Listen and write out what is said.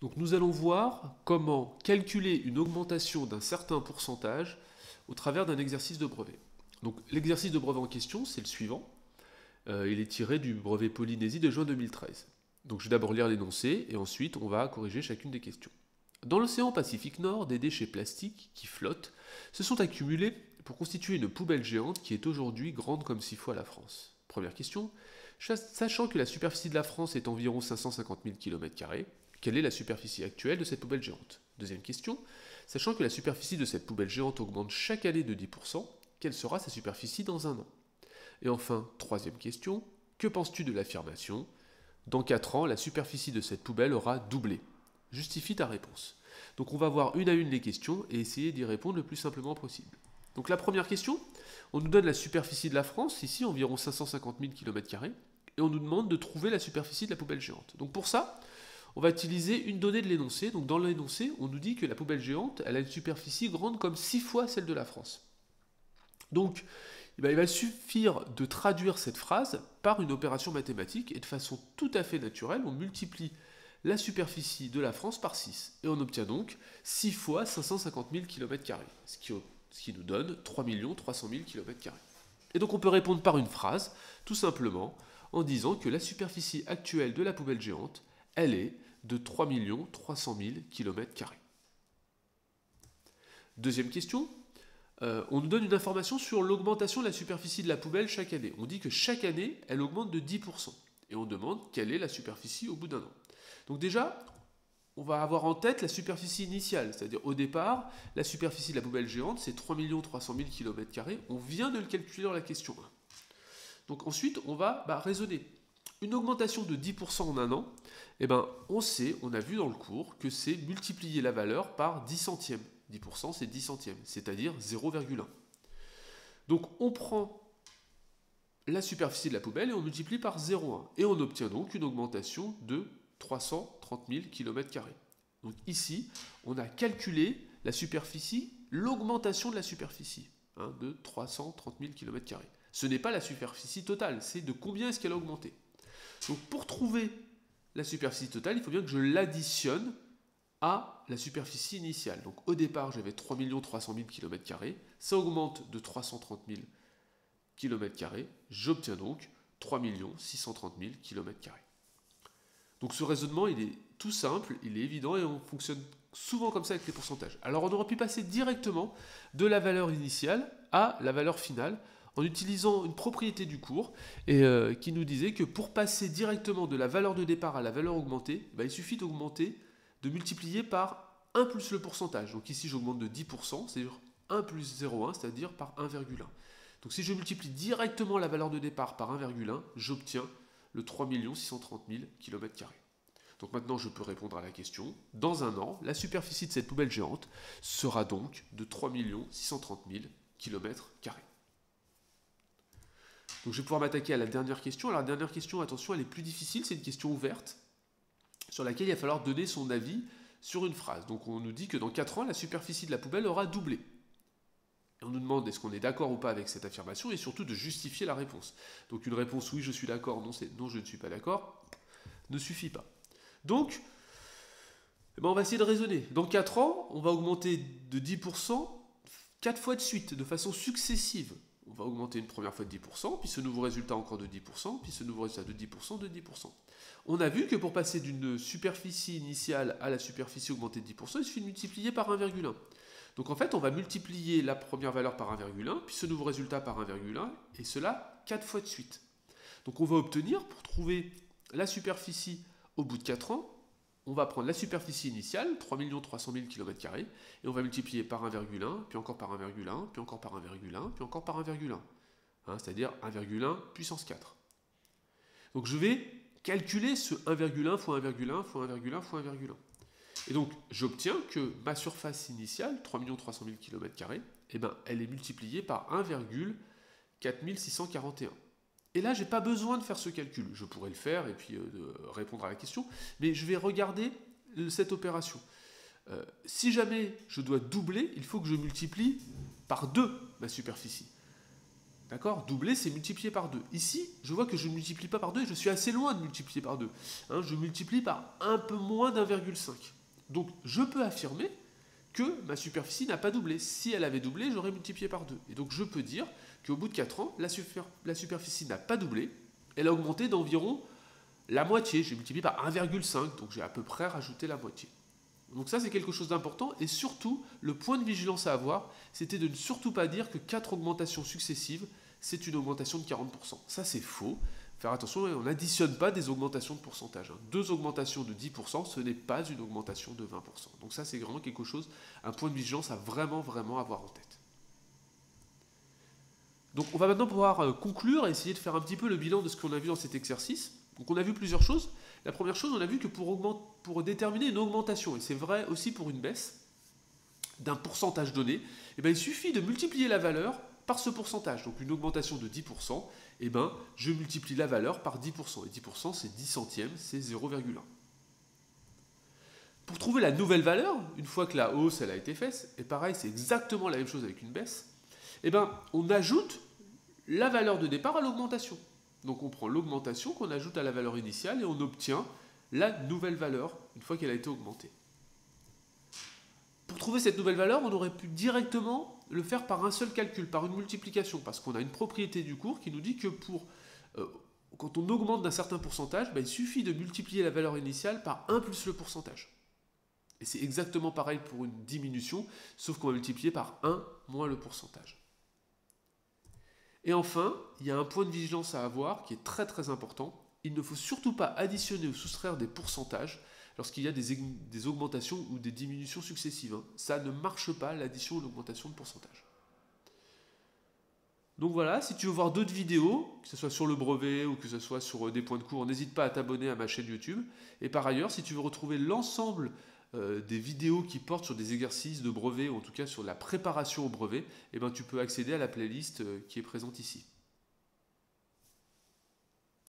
Donc nous allons voir comment calculer une augmentation d'un certain pourcentage au travers d'un exercice de brevet. Donc l'exercice de brevet en question, c'est le suivant. Euh, il est tiré du brevet Polynésie de juin 2013. Donc je vais d'abord lire l'énoncé et ensuite on va corriger chacune des questions. Dans l'océan Pacifique Nord, des déchets plastiques qui flottent se sont accumulés pour constituer une poubelle géante qui est aujourd'hui grande comme six fois la France. Première question. Sachant que la superficie de la France est environ 550 000 km, quelle est la superficie actuelle de cette poubelle géante? Deuxième question. Sachant que la superficie de cette poubelle géante augmente chaque année de 10%, quelle sera sa superficie dans un an? Et enfin, troisième question. Que penses-tu de l'affirmation Dans 4 ans, la superficie de cette poubelle aura doublé. Justifie ta réponse. Donc on va voir une à une les questions et essayer d'y répondre le plus simplement possible. Donc la première question, on nous donne la superficie de la France, ici environ 550 000 km, et on nous demande de trouver la superficie de la poubelle géante. Donc pour ça, on va utiliser une donnée de l'énoncé. Donc dans l'énoncé, on nous dit que la poubelle géante, elle a une superficie grande comme 6 fois celle de la France. Donc eh ben, il va suffire de traduire cette phrase par une opération mathématique et de façon tout à fait naturelle, on multiplie la superficie de la France par 6. Et on obtient donc 6 fois 550 000 km, ce qui ce qui nous donne 3 300 000 km. Et donc on peut répondre par une phrase, tout simplement, en disant que la superficie actuelle de la poubelle géante, elle est de 3 300 000 km. Deuxième question, euh, on nous donne une information sur l'augmentation de la superficie de la poubelle chaque année. On dit que chaque année, elle augmente de 10%. Et on demande quelle est la superficie au bout d'un an. Donc déjà, on va avoir en tête la superficie initiale, c'est-à-dire au départ, la superficie de la poubelle géante, c'est 3 300 000 km. On vient de le calculer dans la question 1. Donc ensuite, on va bah, raisonner. Une augmentation de 10% en un an, eh ben, on sait, on a vu dans le cours, que c'est multiplier la valeur par 10 centièmes. 10% c'est 10 centièmes, c'est-à-dire 0,1. Donc on prend la superficie de la poubelle et on multiplie par 0,1. Et on obtient donc une augmentation de 330 000 km. Donc ici, on a calculé la superficie, l'augmentation de la superficie hein, de 330 000 km. Ce n'est pas la superficie totale, c'est de combien est-ce qu'elle a augmenté. Donc pour trouver la superficie totale, il faut bien que je l'additionne à la superficie initiale. Donc au départ, j'avais 3 300 000 km, ça augmente de 330 000 km, j'obtiens donc 3 630 000 km. Donc ce raisonnement, il est tout simple, il est évident et on fonctionne souvent comme ça avec les pourcentages. Alors on aurait pu passer directement de la valeur initiale à la valeur finale en utilisant une propriété du cours et, euh, qui nous disait que pour passer directement de la valeur de départ à la valeur augmentée, bah, il suffit d'augmenter, de multiplier par 1 plus le pourcentage. Donc ici j'augmente de 10%, c'est-à-dire 1 plus 0,1, c'est-à-dire par 1,1. Donc si je multiplie directement la valeur de départ par 1,1, j'obtiens le 3 630 000 km. Donc maintenant, je peux répondre à la question. Dans un an, la superficie de cette poubelle géante sera donc de 3 630 000 km. Donc je vais pouvoir m'attaquer à la dernière question. Alors la dernière question, attention, elle est plus difficile, c'est une question ouverte, sur laquelle il va falloir donner son avis sur une phrase. Donc on nous dit que dans 4 ans, la superficie de la poubelle aura doublé on nous demande est-ce qu'on est d'accord ou pas avec cette affirmation et surtout de justifier la réponse. Donc une réponse oui je suis d'accord, non, non je ne suis pas d'accord, ne suffit pas. Donc, eh ben, on va essayer de raisonner. Dans 4 ans, on va augmenter de 10% 4 fois de suite, de façon successive. Va augmenter une première fois de 10%, puis ce nouveau résultat encore de 10%, puis ce nouveau résultat de 10%, de 10%. On a vu que pour passer d'une superficie initiale à la superficie augmentée de 10%, il suffit de multiplier par 1,1. Donc en fait, on va multiplier la première valeur par 1,1, puis ce nouveau résultat par 1,1, et cela 4 fois de suite. Donc on va obtenir, pour trouver la superficie au bout de 4 ans, on va prendre la superficie initiale, 3 300 000 km, et on va multiplier par 1,1, puis encore par 1,1, puis encore par 1,1, puis encore par 1,1. Hein, c'est-à-dire 1,1 puissance 4. Donc je vais calculer ce 1,1 fois 1,1 fois 1,1 fois 1,1. Et donc, j'obtiens que ma surface initiale, 3 300 000 km, eh ben, elle est multipliée par 1,4641. Et là, je n'ai pas besoin de faire ce calcul. Je pourrais le faire et puis euh, répondre à la question, mais je vais regarder euh, cette opération. Euh, si jamais je dois doubler, il faut que je multiplie par 2 ma superficie. D'accord? Doubler, c'est multiplier par 2. Ici, je vois que je ne multiplie pas par 2 et je suis assez loin de multiplier par 2. Hein, je multiplie par un peu moins d'1,5. Donc, je peux affirmer que ma superficie n'a pas doublé. Si elle avait doublé, j'aurais multiplié par 2. Et donc, je peux dire qu'au bout de 4 ans, la, la superficie n'a pas doublé. Elle a augmenté d'environ la moitié. J'ai multiplié par 1,5. Donc, j'ai à peu près rajouté la moitié. Donc ça, c'est quelque chose d'important. Et surtout, le point de vigilance à avoir, c'était de ne surtout pas dire que 4 augmentations successives, c'est une augmentation de 40%. Ça, c'est faux. Faire attention, on n'additionne pas des augmentations de pourcentage. Hein. Deux augmentations de 10%, ce n'est pas une augmentation de 20%. Donc ça, c'est vraiment quelque chose, un point de vigilance à vraiment, vraiment avoir en tête. Donc on va maintenant pouvoir euh, conclure et essayer de faire un petit peu le bilan de ce qu'on a vu dans cet exercice. Donc on a vu plusieurs choses. La première chose, on a vu que pour, déterminer une augmentation, et c'est vrai aussi pour une baisse d'un pourcentage donné, eh bien, il suffit de multiplier la valeur par ce pourcentage. Donc une augmentation de 10%, eh ben, je multiplie la valeur par 10%. Et 10%, c'est 10 centièmes, c'est 0,1. Pour trouver la nouvelle valeur, une fois que la hausse a été faite, et pareil, c'est exactement la même chose avec une baisse, eh ben, on ajoute la valeur de départ à l'augmentation. Donc on prend l'augmentation qu'on ajoute à la valeur initiale et on obtient la nouvelle valeur une fois qu'elle a été augmentée. Pour trouver cette nouvelle valeur, on aurait pu directement le faire par un seul calcul, par une multiplication, parce qu'on a une propriété du cours qui nous dit que pour, euh, quand on augmente d'un certain pourcentage, ben, il suffit de multiplier la valeur initiale par 1 plus le pourcentage. Et c'est exactement pareil pour une diminution, sauf qu'on va multiplier par 1 moins le pourcentage. Et enfin, il y a un point de vigilance à avoir qui est très très important. Il ne faut surtout pas additionner ou soustraire des pourcentages lorsqu'il y a des, augmentations ou des diminutions successives. Hein. Ça ne marche pas, l'addition ou l'augmentation de pourcentage. Donc voilà, si tu veux voir d'autres vidéos, que ce soit sur le brevet ou que ce soit sur euh, des points de cours, n'hésite pas à t'abonner à ma chaîne YouTube. Et par ailleurs, si tu veux retrouver l'ensemble euh, des vidéos qui portent sur des exercices de brevet, ou en tout cas sur la préparation au brevet, eh ben, tu peux accéder à la playlist euh, qui est présente ici.